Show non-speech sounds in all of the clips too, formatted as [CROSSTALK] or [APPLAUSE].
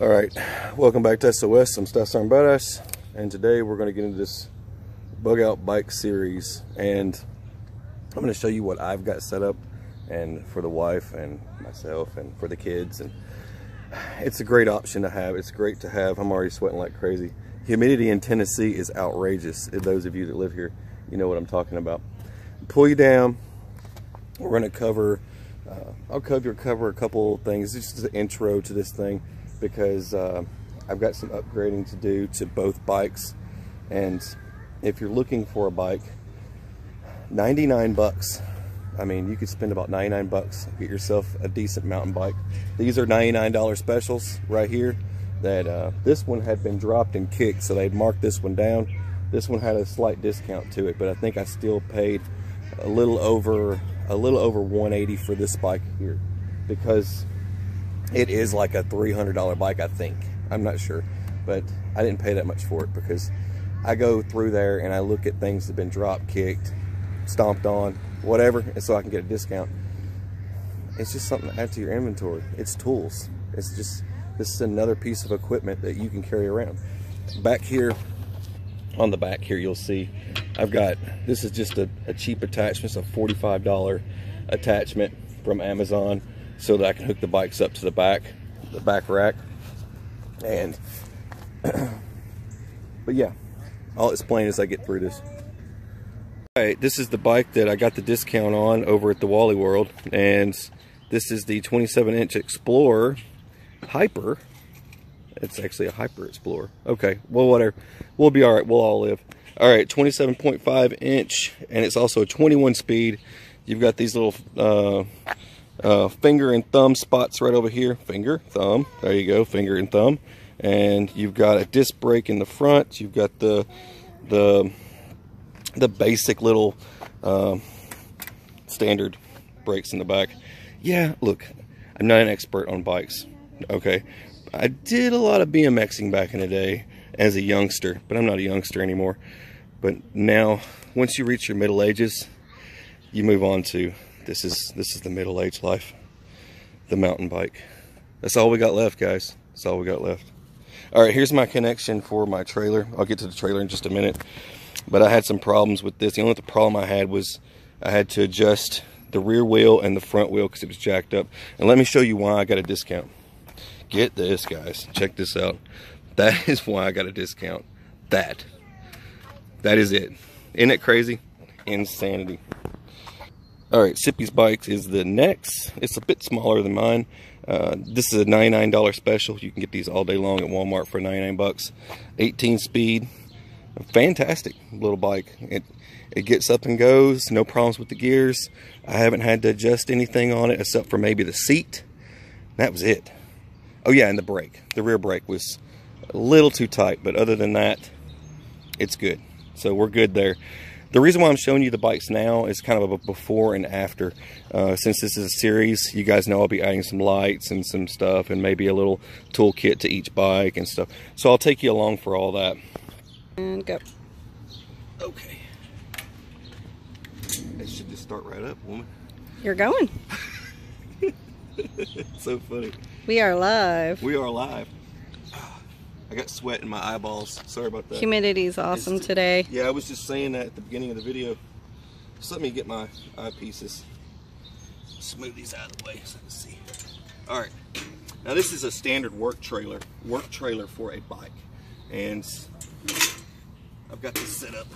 All right, welcome back to SOS. I'm Arm Badass, and today we're going to get into this bug out bike series, and I'm going to show you what I've got set up, and for the wife and myself, and for the kids, and it's a great option to have. It's great to have. I'm already sweating like crazy. Humidity in Tennessee is outrageous. Those of you that live here, you know what I'm talking about. Pull you down. We're going to cover. Uh, I'll cover cover a couple things. This is the intro to this thing because uh, I've got some upgrading to do to both bikes. And if you're looking for a bike 99 bucks. I mean you could spend about 99 bucks get yourself a decent mountain bike. These are $99 specials right here that uh, this one had been dropped and kicked so they'd marked this one down. This one had a slight discount to it but I think I still paid a little over a little over 180 for this bike here because it is like a $300 bike, I think. I'm not sure, but I didn't pay that much for it because I go through there and I look at things that have been drop kicked, stomped on, whatever, and so I can get a discount. It's just something to add to your inventory. It's tools. It's just, this is another piece of equipment that you can carry around. Back here, on the back here, you'll see I've got, this is just a, a cheap attachment, it's a $45 attachment from Amazon so that I can hook the bikes up to the back, the back rack. And, [CLEARS THROAT] but yeah, I'll explain as I get through this. All right, this is the bike that I got the discount on over at the Wally World. And this is the 27 inch Explorer Hyper. It's actually a Hyper Explorer. Okay, well, whatever. We'll be all right. We'll all live. All right, 27.5 inch, and it's also a 21 speed. You've got these little uh, uh, finger and thumb spots right over here. Finger, thumb, there you go, finger and thumb. And you've got a disc brake in the front. You've got the the the basic little uh, standard brakes in the back. Yeah, look, I'm not an expert on bikes. Okay, I did a lot of BMXing back in the day as a youngster, but I'm not a youngster anymore. But now, once you reach your middle ages, you move on to this is this is the middle-aged life. The mountain bike. That's all we got left guys. That's all we got left. All right here's my connection for my trailer. I'll get to the trailer in just a minute. But i had some problems with this. The only problem i had was i had to adjust the rear wheel and the front wheel because it was jacked up. And let me show you why i got a discount. Get this guys. Check this out. That [LAUGHS] is why i got a discount. That. That is it. Isn't it crazy? Insanity all right, Sippy's Bikes is the next. It's a bit smaller than mine. Uh, this is a $99 special. You can get these all day long at Walmart for 99 bucks. 18 speed, fantastic little bike. It it gets up and goes, no problems with the gears. I haven't had to adjust anything on it except for maybe the seat. That was it. Oh yeah, and the brake. The rear brake was a little too tight, but other than that, it's good. So we're good there. The reason why I'm showing you the bikes now is kind of a before and after. Uh, since this is a series, you guys know I'll be adding some lights and some stuff and maybe a little toolkit to each bike and stuff. So I'll take you along for all that. And go. Okay. It should just start right up, woman. You're going. [LAUGHS] so funny. We are live. We are live. I got sweat in my eyeballs. Sorry about that. Humidity is awesome it's, today. Yeah, I was just saying that at the beginning of the video. Just let me get my eyepieces. Smooth these out of the way so I can see. All right. Now this is a standard work trailer. Work trailer for a bike. And I've got this set up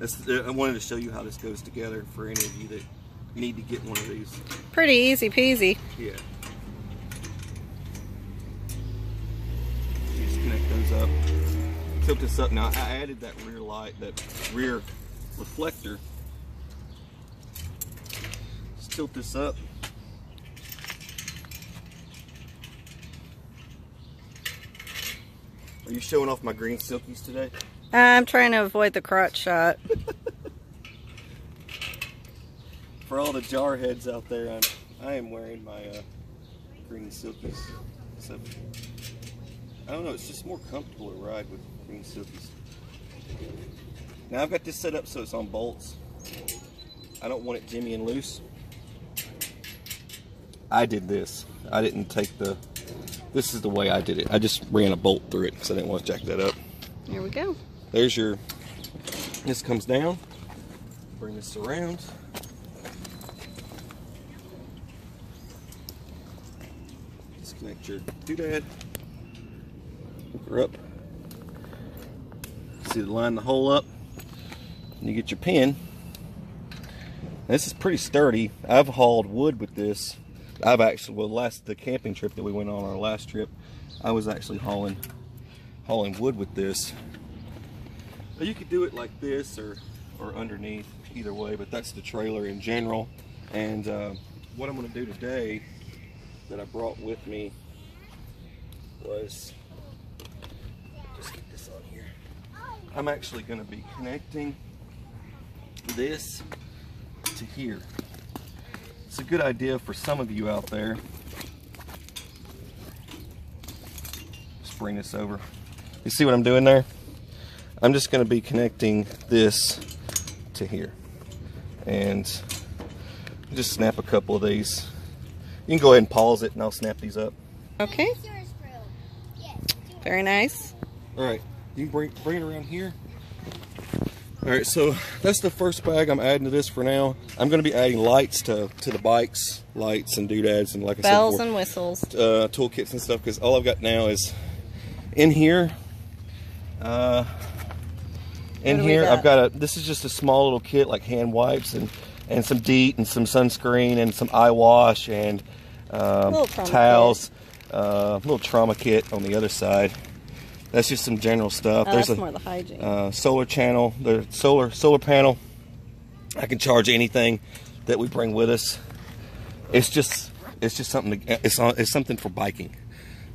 That's, I wanted to show you how this goes together for any of you that need to get one of these. Pretty easy peasy. Yeah. You just connect those up. Tilt this up. Now I added that rear light, that rear reflector. Just tilt this up. Are you showing off my green silkies today? I'm trying to avoid the crotch shot. [LAUGHS] For all the jar heads out there, I'm I am wearing my uh, green silkies. So I don't know, it's just more comfortable to ride with green silkies. Now I've got this set up so it's on bolts. I don't want it jimmy and loose. I did this. I didn't take the, this is the way I did it. I just ran a bolt through it because I didn't want to jack that up. There we go. There's your, this comes down. Bring this around. Disconnect your doodad. Hook her up. See the line the hole up. And you get your pin. This is pretty sturdy. I've hauled wood with this. I've actually, well, last the camping trip that we went on our last trip, I was actually hauling, hauling wood with this. But you could do it like this or, or underneath, either way. But that's the trailer in general. And uh, what I'm going to do today that I brought with me was just get this on here. I'm actually going to be connecting this to here. It's a good idea for some of you out there. Just bring this over. You see what I'm doing there? I'm just going to be connecting this to here. And just snap a couple of these. You can go ahead and pause it and I'll snap these up. Okay. Very nice. All right, you can bring, bring it around here. All right, so that's the first bag I'm adding to this for now. I'm going to be adding lights to, to the bikes, lights and doodads, and like I Bells said, and whistles. uh, toolkits and stuff. Because all I've got now is in here. Uh, in What do we here, got? I've got a. This is just a small little kit, like hand wipes and and some DEET and some sunscreen and some eye wash and um, Little trauma towels. Uh, little trauma kit on the other side. That's just some general stuff. Oh, There's that's a more the hygiene. uh, solar channel, the solar solar panel. I can charge anything that we bring with us. It's just it's just something to, it's on, it's something for biking.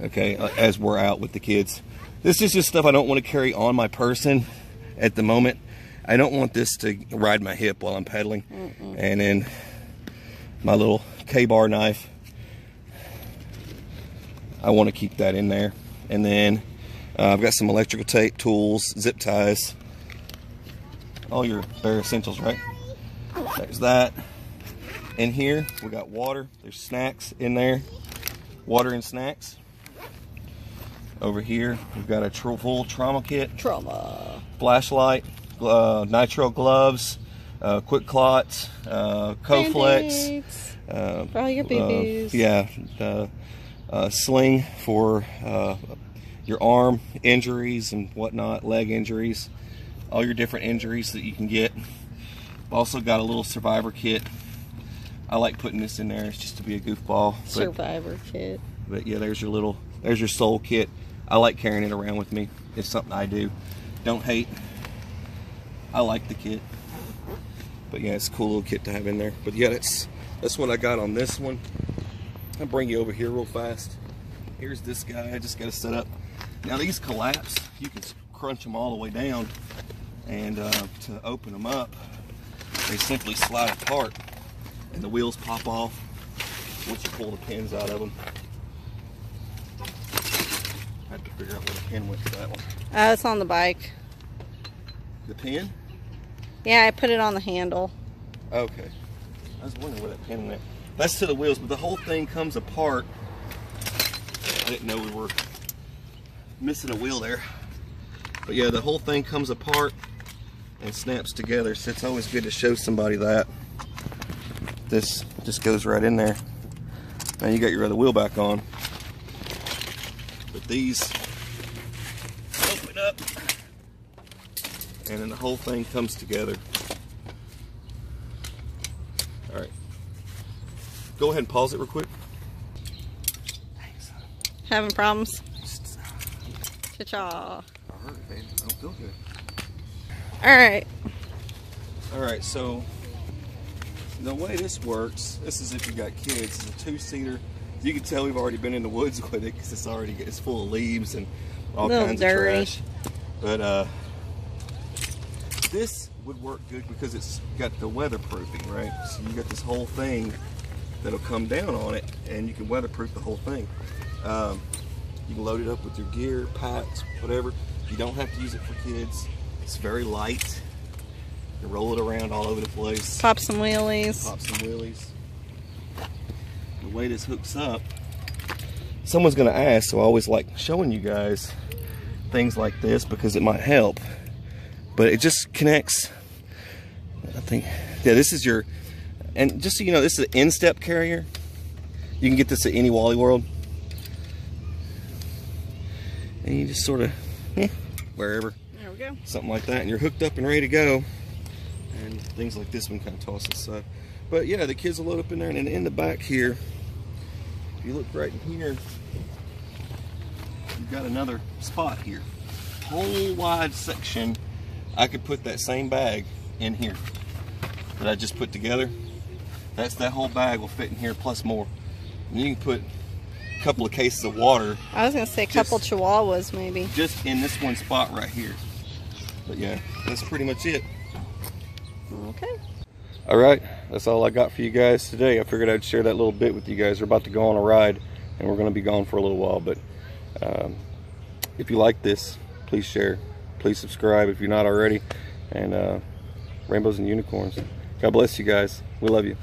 Okay, uh, as we're out with the kids. This is just stuff I don't want to carry on my person at the moment. I don't want this to ride my hip while I'm pedaling. And then my little K-bar knife. I want to keep that in there. And then uh, I've got some electrical tape, tools, zip ties, all your bare essentials, right? There's that. In here, we got water. There's snacks in there. Water and snacks. Over here, we've got a tr- full trauma kit, Trauma. flashlight, uh, nitro gloves, uh, QuikClots, uh, Coflex, uh, For all your uh, boo-boos. yeah, uh, uh, sling for uh, your arm injuries and whatnot, leg injuries, all your different injuries that you can get. Also got a little survivor kit. I like putting this in there. It's just to be a goofball. But, Survivor kit. but yeah, there's your little, there's your soul kit. I like carrying it around with me. It's something I do. Don't hate. I like the kit. But yeah, it's a cool little kit to have in there. But yeah, that's that's what I got on this one. I'll bring you over here real fast. Here's this guy. I just got to set up. Now these collapse. You can crunch them all the way down, and uh, to open them up, they simply slide apart, and the wheels pop off once you pull the pins out of them. I have to figure out where the pin went to that one. Uh, it's on the bike. The pin? Yeah, I put it on the handle. Okay. I was wondering where that pin went. That's to the wheels, but the whole thing comes apart. I didn't know we were missing a wheel there. But yeah, the whole thing comes apart and snaps together. So it's always good to show somebody that. This just goes right in there. Now you got your other wheel back on. But these up and then the whole thing comes together. All right. Go ahead and pause it real quick. Thanks. Having problems? Just, uh, Cha-cha. I hurt, don't feel good. All right. All right, so the way this works, this is if you got kids. It's a two-seater. You can tell we've already been in the woods [LAUGHS] with it because it's already it's full of leaves and all Little kinds dirty. of trash. But uh, this would work good because it's got the weatherproofing, right? So you got this whole thing that'll come down on it, and you can weatherproof the whole thing. Um, you can load it up with your gear, packs, whatever. You don't have to use it for kids. It's very light. You roll it around all over the place. Pop some wheelies. Pop some wheelies. The way this hooks up, someone's gonna ask, so I always like showing you guys things like this because it might help. But it just connects, I think, yeah, this is your, and just so you know, this is an InStep carrier. You can get this at any Wally World. And you just sort of, eh, wherever, There we go. something like that, and you're hooked up and ready to go. And things like this one kind of toss aside. But yeah, the kids will load up in there, and then in the back here, if you look right in here, you've got another spot here. Whole wide section. I could put that same bag in here that I just put together. That's that whole bag will fit in here plus more. And you can put a couple of cases of water I was gonna say a couple Just- chihuahuas maybe. just in this one spot right here. But yeah, that's pretty much it. Okay. All right, that's all I got for you guys today. I figured I'd share that little bit with you guys. We're about to go on a ride, and we're going to be gone for a little while. But um, if you like this, please share. Please subscribe if you're not already. And uh, rainbows and unicorns. God bless you guys. We love you.